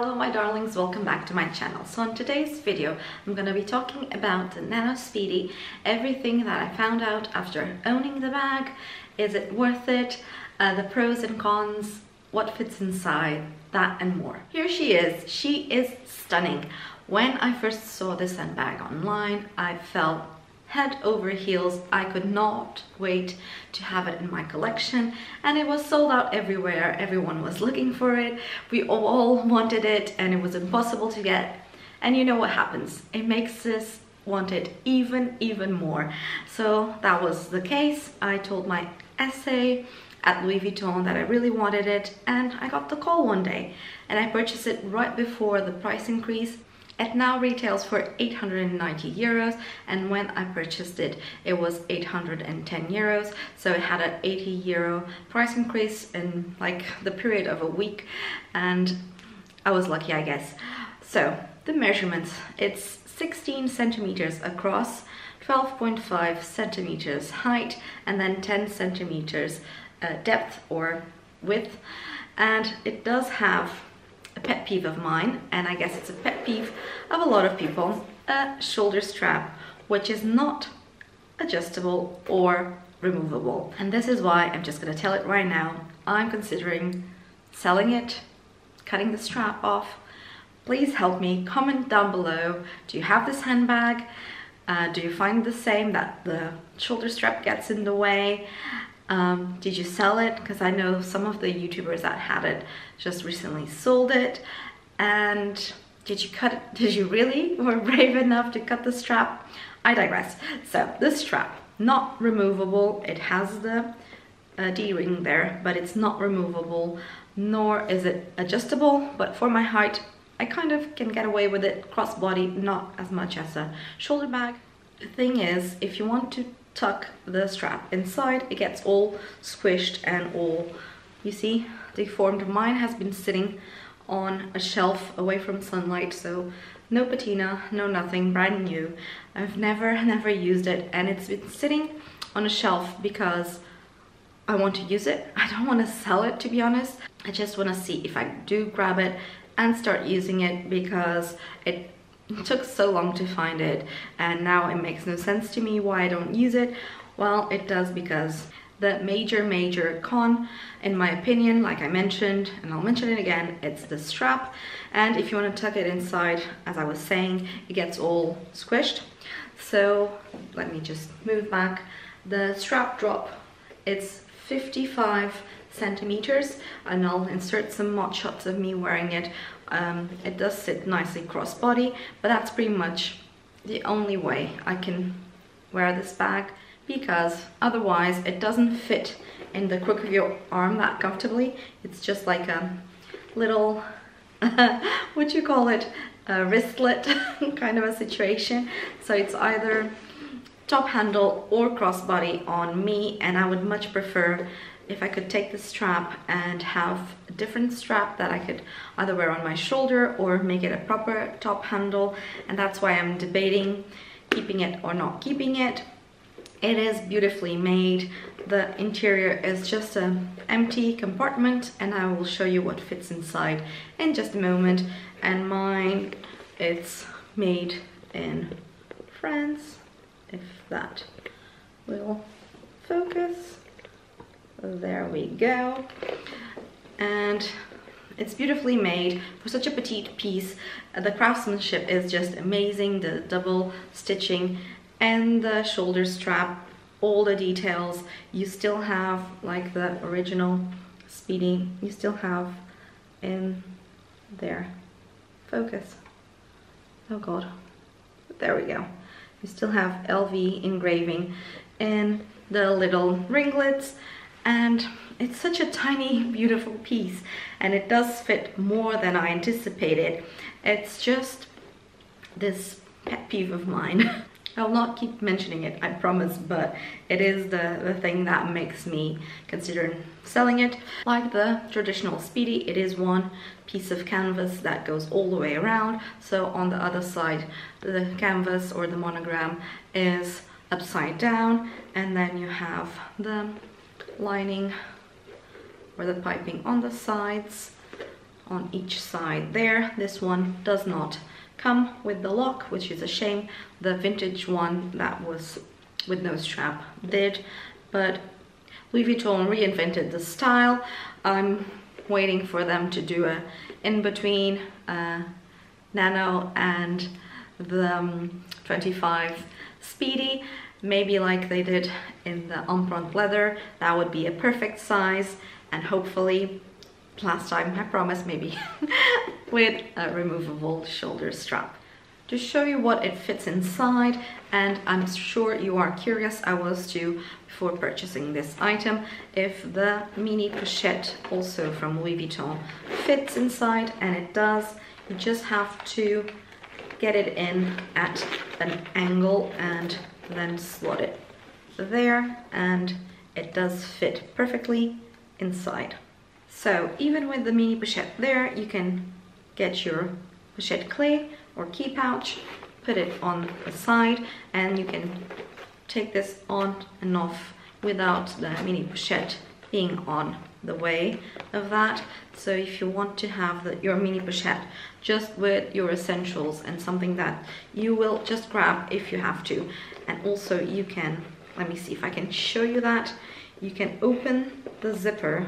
Hello my darlings, welcome back to my channel. So in today's video, I'm going to be talking about the Nano Speedy, everything that I found out after owning the bag, is it worth it, uh, the pros and cons, what fits inside, that and more. Here she is, she is stunning. When I first saw this handbag online, I felt head over heels. I could not wait to have it in my collection and it was sold out everywhere. Everyone was looking for it. We all wanted it and it was impossible to get. And you know what happens? It makes us want it even, even more. So that was the case. I told my SA at Louis Vuitton that I really wanted it and I got the call one day and I purchased it right before the price increase it now retails for 890 euros and when I purchased it, it was 810 euros. So it had an 80 euro price increase in like the period of a week and I was lucky, I guess. So the measurements, it's 16 centimeters across, 12.5 centimeters height and then 10 centimeters uh, depth or width and it does have a pet peeve of mine, and I guess it's a pet peeve of a lot of people, a shoulder strap, which is not adjustable or removable. And this is why I'm just gonna tell it right now. I'm considering selling it, cutting the strap off. Please help me, comment down below. Do you have this handbag? Uh, do you find the same that the shoulder strap gets in the way? Um, did you sell it? Because I know some of the YouTubers that had it just recently sold it. And did you cut it? Did you really were brave enough to cut the strap? I digress. So this strap, not removable. It has the uh, D-ring there, but it's not removable, nor is it adjustable. But for my height, I kind of can get away with it crossbody, not as much as a shoulder bag. The thing is, if you want to tuck the strap inside it gets all squished and all you see deformed. Mine has been sitting on a shelf away from sunlight so no patina no nothing brand new. I've never never used it and it's been sitting on a shelf because i want to use it. I don't want to sell it to be honest. I just want to see if i do grab it and start using it because it it took so long to find it and now it makes no sense to me why I don't use it. Well, it does because the major, major con, in my opinion, like I mentioned, and I'll mention it again, it's the strap. And if you want to tuck it inside, as I was saying, it gets all squished. So let me just move back. The strap drop, it's 55 centimeters and I'll insert some mod shots of me wearing it um, it does sit nicely crossbody, but that's pretty much the only way I can wear this bag because otherwise it doesn't fit in the crook of your arm that comfortably. It's just like a little, what you call it, a wristlet kind of a situation. So it's either top handle or crossbody on me and I would much prefer if I could take the strap and have a different strap that I could either wear on my shoulder or make it a proper top handle and that's why I'm debating keeping it or not keeping it. It is beautifully made. The interior is just an empty compartment and I will show you what fits inside in just a moment. And mine, it's made in France, if that will focus there we go. And it's beautifully made for such a petite piece. Uh, the craftsmanship is just amazing the double stitching and the shoulder strap all the details. You still have like the original speedy you still have in there. Focus. Oh god. There we go. You still have LV engraving in the little ringlets and it's such a tiny beautiful piece and it does fit more than I anticipated it's just this pet peeve of mine I'll not keep mentioning it, I promise, but it is the, the thing that makes me consider selling it. Like the traditional Speedy, it is one piece of canvas that goes all the way around. So on the other side, the canvas or the monogram is upside down, and then you have the lining or the piping on the sides on each side there. This one does not come with the lock, which is a shame. The vintage one that was with no strap did, but Louis Vuitton reinvented the style. I'm waiting for them to do a in between uh, Nano and the um, 25 Speedy, maybe like they did in the Empreinte leather. That would be a perfect size and hopefully last time I promise maybe with a removable shoulder strap to show you what it fits inside and I'm sure you are curious I was too before purchasing this item if the mini pochette also from Louis Vuitton fits inside and it does you just have to get it in at an angle and then slot it there and it does fit perfectly inside. So even with the mini pochette there, you can get your pochette Clés or key pouch, put it on the side and you can take this on and off without the mini pochette being on the way of that. So if you want to have the, your mini pochette just with your essentials and something that you will just grab if you have to. And also you can, let me see if I can show you that. You can open the zipper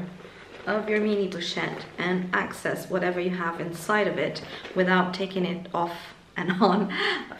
of your mini pochette and access whatever you have inside of it without taking it off and on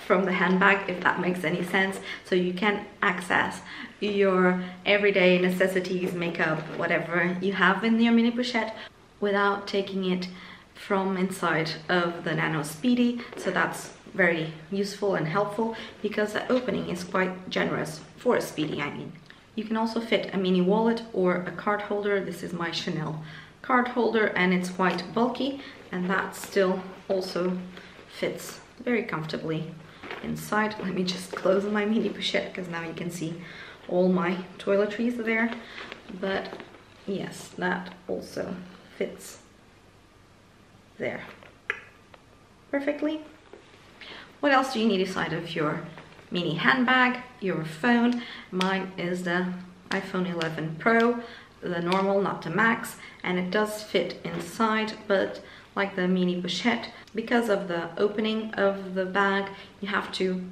from the handbag if that makes any sense so you can access your everyday necessities makeup whatever you have in your mini pochette without taking it from inside of the Nano Speedy so that's very useful and helpful because the opening is quite generous for a Speedy I mean. You can also fit a mini wallet or a card holder. This is my Chanel card holder and it's quite bulky and that still also fits very comfortably inside. Let me just close my mini pochette because now you can see all my toiletries there. But yes, that also fits there perfectly. What else do you need inside of your mini handbag, your phone? Mine is the iPhone 11 Pro, the normal, not the max, and it does fit inside, but like the mini pochette, because of the opening of the bag, you have to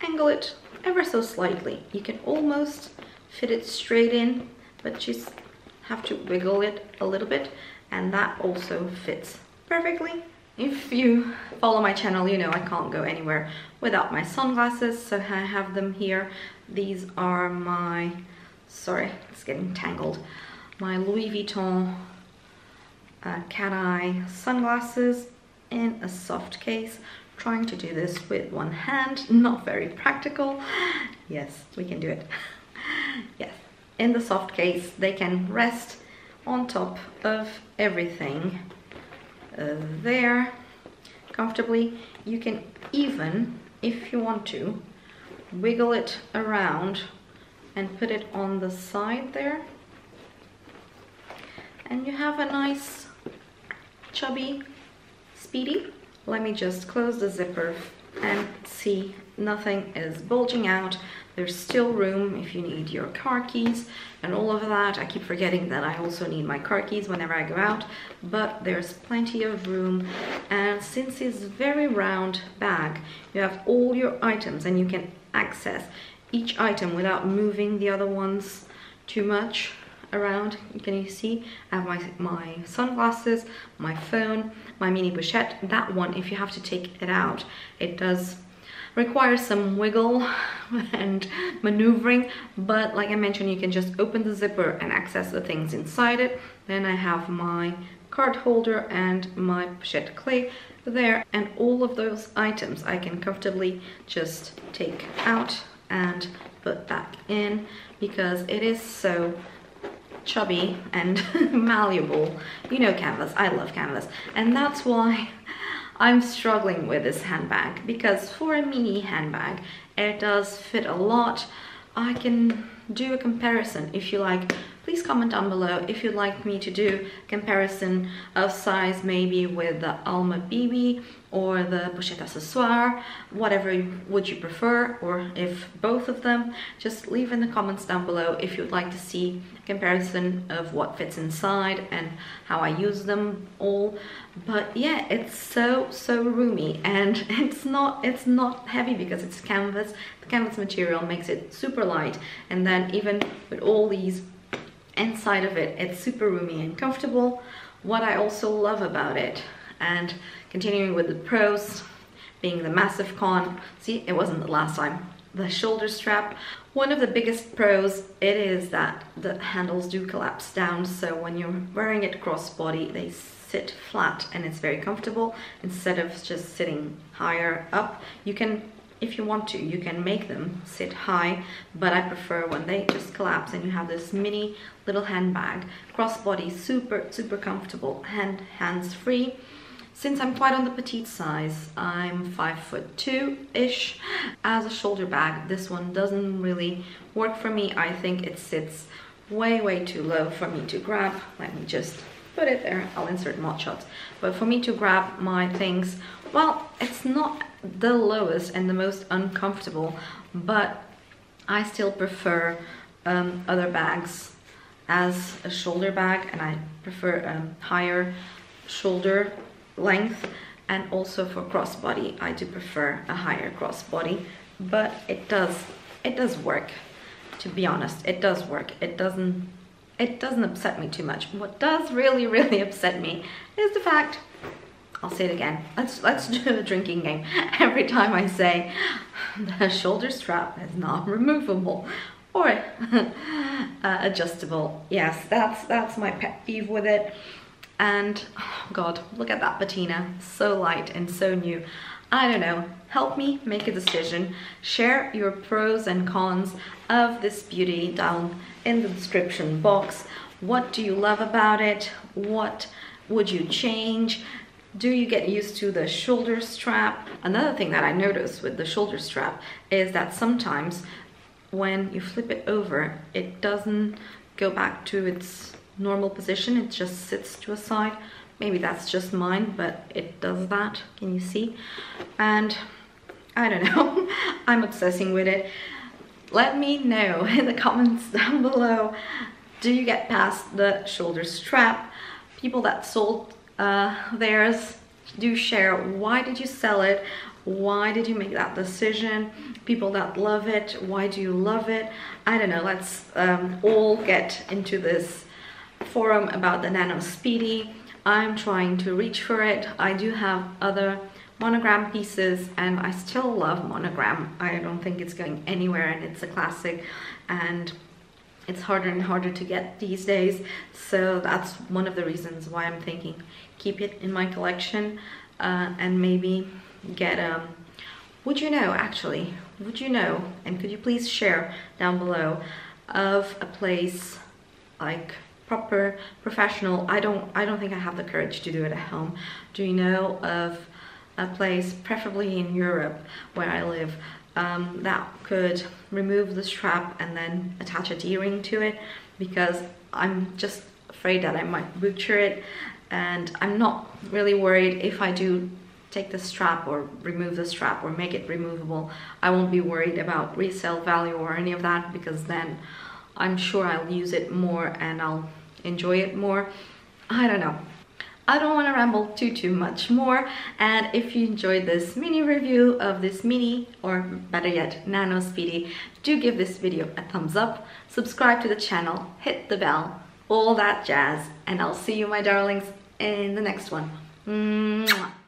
angle it ever so slightly. You can almost fit it straight in, but just have to wiggle it a little bit, and that also fits perfectly. If you follow my channel, you know I can't go anywhere without my sunglasses, so I have them here. These are my, sorry, it's getting tangled, my Louis Vuitton uh, cat eye sunglasses in a soft case. Trying to do this with one hand, not very practical. Yes, we can do it. yes, in the soft case, they can rest on top of everything uh, there comfortably. You can even, if you want to, wiggle it around and put it on the side there. And you have a nice chubby speedy. Let me just close the zipper and see nothing is bulging out there's still room if you need your car keys and all of that. I keep forgetting that I also need my car keys whenever I go out, but there's plenty of room. And since it's very round bag, you have all your items and you can access each item without moving the other ones too much around. Can you see? I have my, my sunglasses, my phone, my mini pochette. That one, if you have to take it out, it does require some wiggle and maneuvering but like I mentioned you can just open the zipper and access the things inside it then I have my card holder and my pochette Clés there and all of those items I can comfortably just take out and put back in because it is so chubby and malleable. You know canvas. I love canvas. And that's why I'm struggling with this handbag because for a mini handbag, it does fit a lot. I can do a comparison. If you like please comment down below if you'd like me to do comparison of size maybe with the Alma BB or the Pochette Accessoire, whatever would you prefer, or if both of them, just leave in the comments down below if you'd like to see a comparison of what fits inside and how I use them all. But yeah, it's so, so roomy and it's not, it's not heavy because it's canvas. The canvas material makes it super light. And then even with all these inside of it, it's super roomy and comfortable. What I also love about it and continuing with the pros being the massive con see it wasn't the last time the shoulder strap one of the biggest pros it is that the handles do collapse down so when you're wearing it crossbody they sit flat and it's very comfortable instead of just sitting higher up you can if you want to you can make them sit high but I prefer when they just collapse and you have this mini little handbag crossbody super super comfortable hand hands free since I'm quite on the petite size, I'm five foot two-ish, as a shoulder bag, this one doesn't really work for me. I think it sits way, way too low for me to grab. Let me just put it there. I'll insert mod shots. But for me to grab my things, well, it's not the lowest and the most uncomfortable, but I still prefer um, other bags as a shoulder bag and I prefer um, higher shoulder length. And also for crossbody I do prefer a higher crossbody but it does it does work to be honest. It does work. It doesn't it doesn't upset me too much. What does really really upset me is the fact I'll say it again let's let's do a drinking game every time I say the shoulder strap is not removable or uh, adjustable yes that's that's my pet peeve with it and oh God, look at that patina, so light and so new. I don't know, help me make a decision. Share your pros and cons of this beauty down in the description box. What do you love about it? What would you change? Do you get used to the shoulder strap? Another thing that I notice with the shoulder strap is that sometimes when you flip it over, it doesn't go back to its normal position. It just sits to a side. Maybe that's just mine but it does that. Can you see? And I don't know. I'm obsessing with it. Let me know in the comments down below. Do you get past the shoulder strap? People that sold uh, theirs do share why did you sell it why did you make that decision people that love it why do you love it I don't know let's um, all get into this forum about the Nano Speedy. I'm trying to reach for it. I do have other monogram pieces and I still love monogram. I don't think it's going anywhere and it's a classic and it's harder and harder to get these days. So that's one of the reasons why I'm thinking keep it in my collection uh, and maybe get um would you know actually would you know and could you please share down below of a place like proper professional i don't i don't think i have the courage to do it at home do you know of a place preferably in europe where i live um, that could remove the strap and then attach a d-ring to it because i'm just afraid that i might butcher it and i'm not really worried if i do take the strap or remove the strap or make it removable i won't be worried about resale value or any of that because then I'm sure I'll use it more and I'll enjoy it more. I don't know. I don't want to ramble too too much more and if you enjoyed this mini review of this mini or better yet nano speedy do give this video a thumbs up subscribe to the channel hit the bell all that jazz and I'll see you my darlings in the next one Mwah.